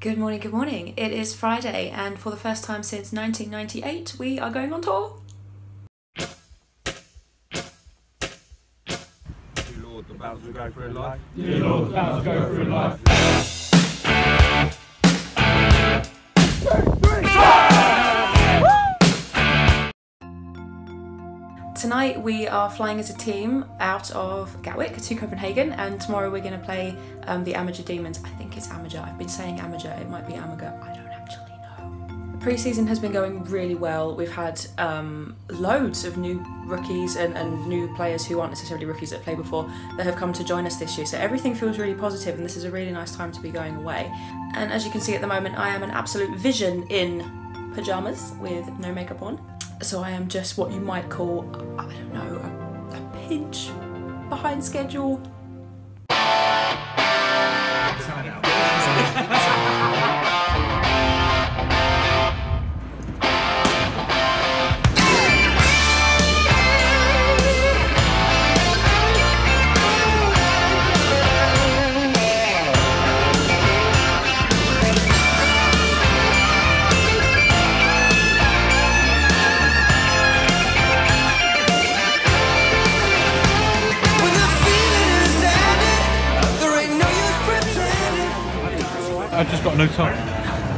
Good morning, good morning. It is Friday, and for the first time since 1998, we are going on tour. Dear Lord, the battles we go through in life. Dear Lord, the battles we go through in life. Tonight we are flying as a team out of Gatwick to Copenhagen, and tomorrow we're going to play um, the Amager Demons. I think it's Amager. I've been saying Amager. It might be Amager. I don't actually know. The pre-season has been going really well. We've had um, loads of new rookies and, and new players who aren't necessarily rookies that played before that have come to join us this year. So everything feels really positive, and this is a really nice time to be going away. And as you can see at the moment, I am an absolute vision in pajamas with no makeup on. So I am just what you might call, I don't know, a, a pinch behind schedule. No top.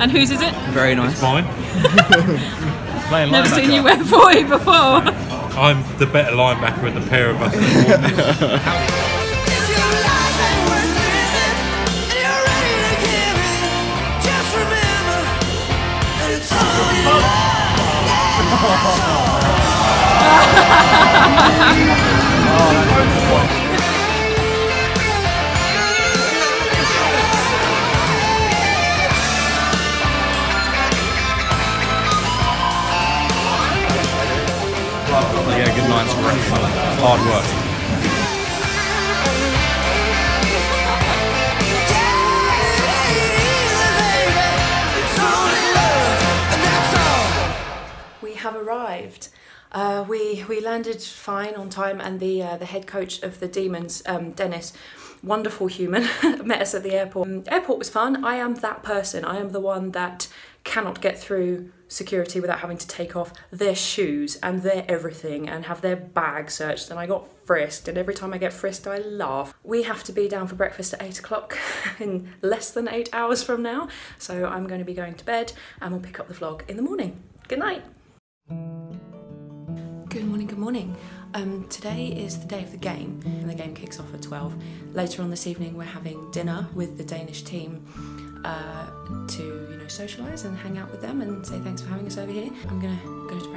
And whose is it? Very nice. Mine. Playing Never linebacker. seen you wear 40 before. I'm the better linebacker of the pair of us. If Hard work. We have arrived. Uh, we we landed fine on time, and the uh, the head coach of the Demons, um, Dennis, wonderful human, met us at the airport. Um, airport was fun. I am that person. I am the one that cannot get through security without having to take off their shoes and their everything and have their bag searched. And I got frisked, and every time I get frisked, I laugh. We have to be down for breakfast at eight o'clock in less than eight hours from now, so I'm going to be going to bed, and we'll pick up the vlog in the morning. Good night. Good morning, good morning. Um, today is the day of the game, and the game kicks off at 12. Later on this evening, we're having dinner with the Danish team uh, to, you know, socialise and hang out with them and say thanks for having us over here. I'm gonna go to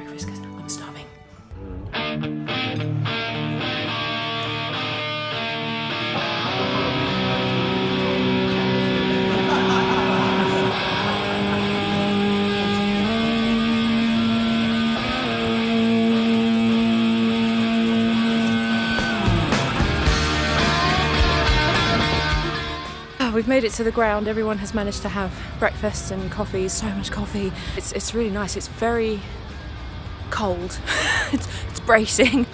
we've made it to the ground. Everyone has managed to have breakfast and coffee. So much coffee. It's, it's really nice. It's very cold. it's, it's bracing.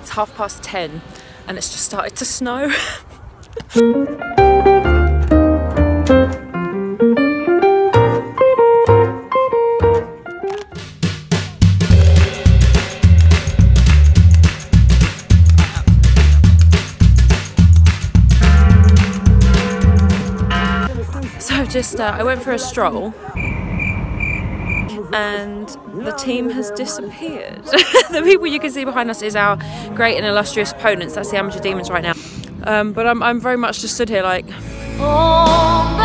It's half past ten and it's just started to snow. just uh, I went for a stroll and the team has disappeared. the people you can see behind us is our great and illustrious opponents. That's the Amager Demons right now. Um, but I'm, I'm very much just stood here like, All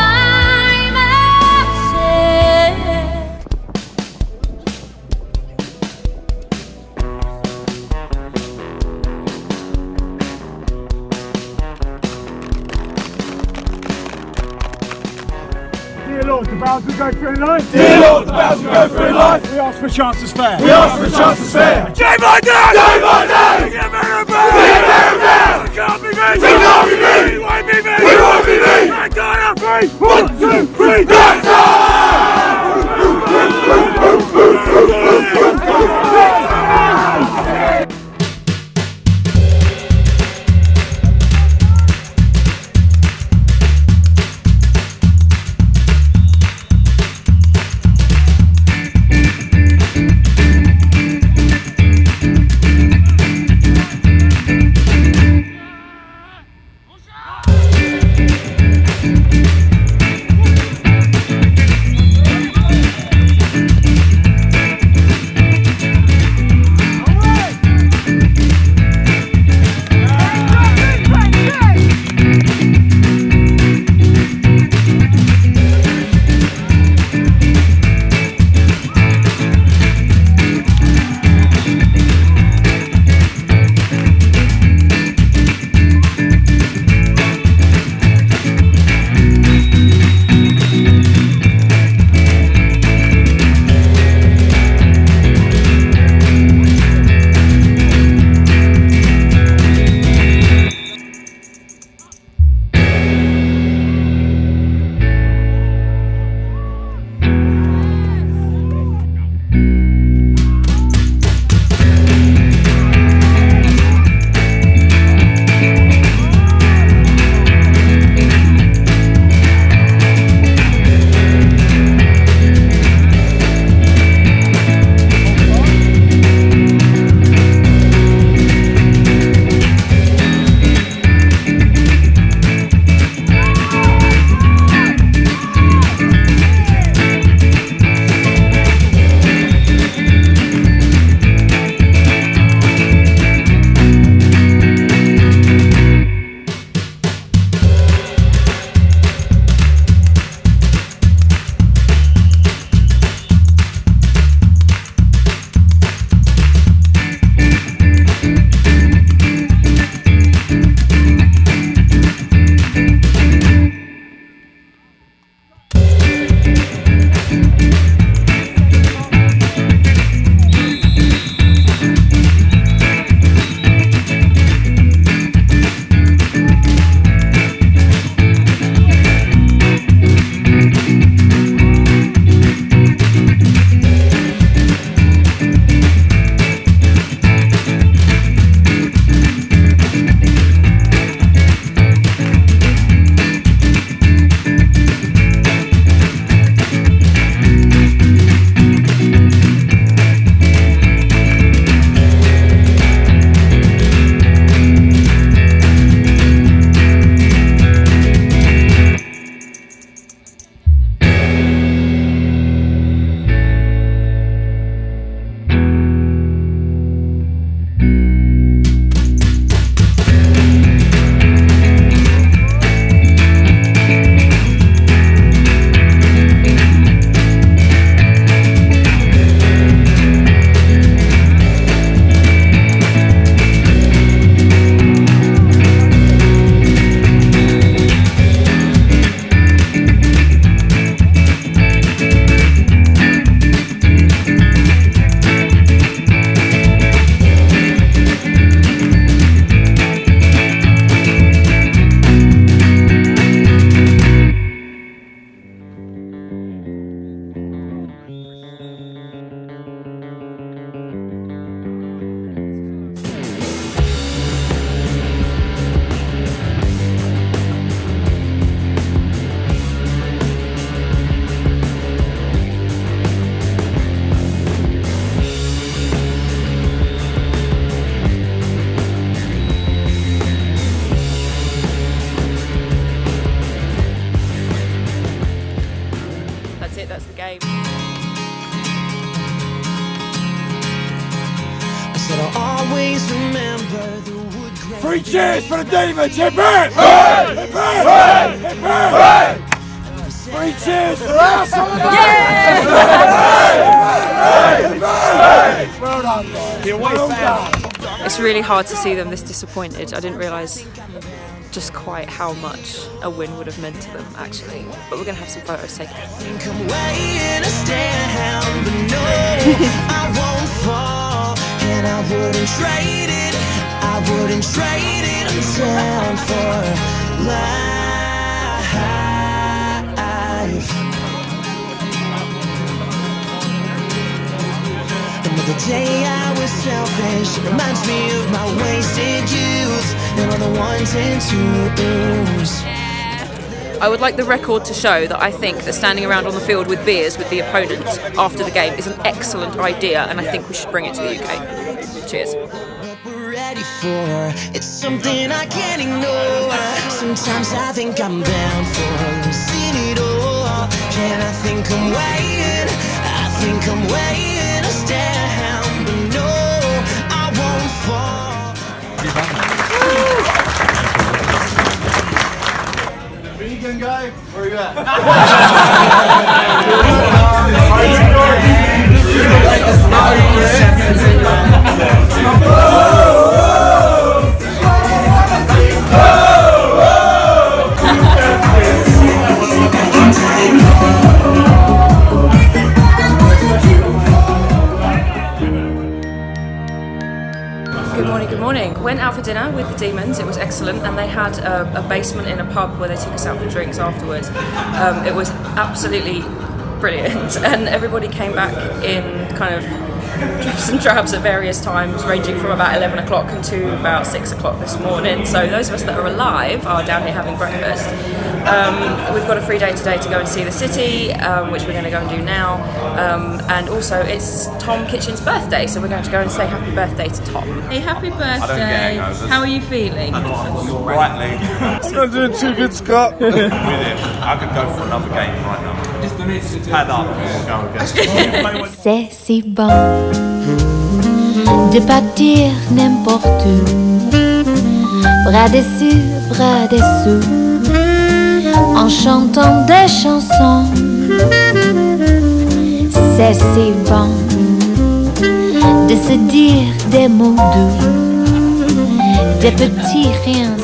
Battles we go through in life. Dear Lord, the we go through in life. We ask for chances fair. We ask for chances fair. Day by day. Day by day. We get better and better. We get better and better. We can't be beat. We can't be beat. We won't be beat. We won't be beat. I got three. One, two, three, that's cheers for the demons! Hip hip! Hip hip! Hip hip! Three cheers for us! Well done, boys. Well done. It's really hard to see them this disappointed. I didn't realise just quite how much a win would have meant to them, actually. But we're going to have some photos taken. And I wouldn't trade it. I wouldn't trade it down for life. Another day I was selfish. It reminds me of my wasted youth and all the ones and twos. I would like the record to show that I think that standing around on the field with beers with the opponent after the game is an excellent idea, and I think we should bring it to the UK. Cheers. Ready for. It's something I can't ignore. Sometimes I think I'm bound for losing it all. And I think I'm waiting, I think I'm waiting to stand. But no, I won't fall. Good morning, good morning. Went out for dinner with the Demons. It was excellent, and they had a, a basement in a pub where they took us out for drinks afterwards. Um, it was absolutely brilliant, and everybody came back in kind of drips and drabs at various times, ranging from about 11 o'clock until about 6 o'clock this morning. So, those of us that are alive are down here having breakfast. Um, we've got a free day today to go and see the city, um, which we're going to go and do now. Um, and also, it's Tom Kitchen's birthday, so we're going to go and say happy birthday to Tom. Hey, happy birthday. How are you feeling? I'm Rightly. I'm not doing too good, Scott. with it. I could go for another game right now. Just pad up and we'll go again. C'est si bon de partir n'importe où, bras dessus, bras dessous, en chantant des chansons. C'est si bon de se dire des mots doux, des petits riens